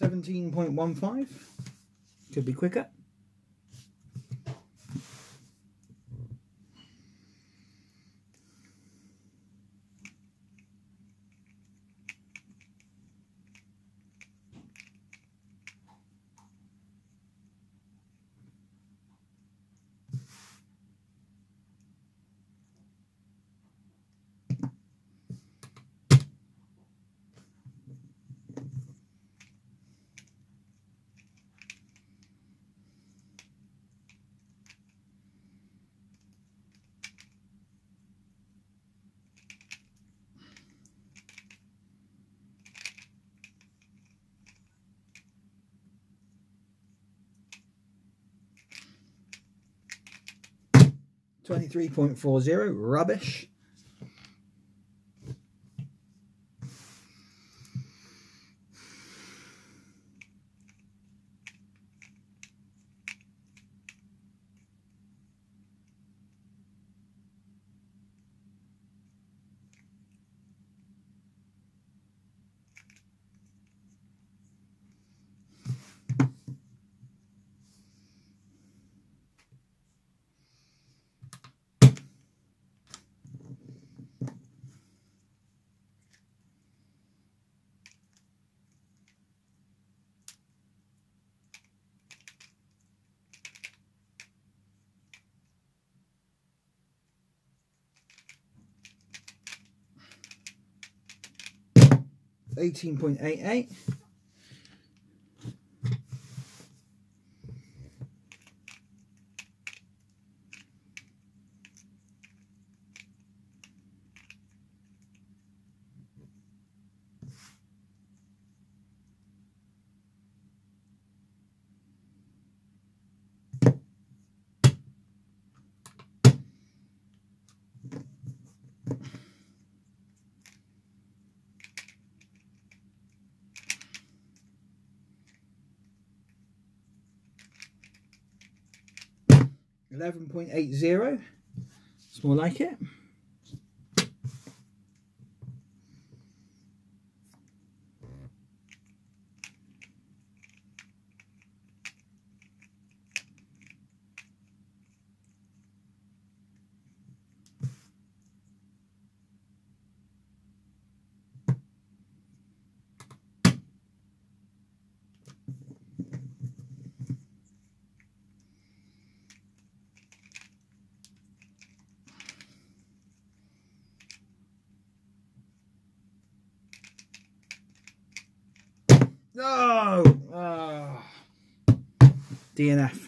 17.15. Could be quicker. Twenty-three point four zero, rubbish. 18.88. Eleven point eight zero. It's more like it. No! Ah. Oh. DNF.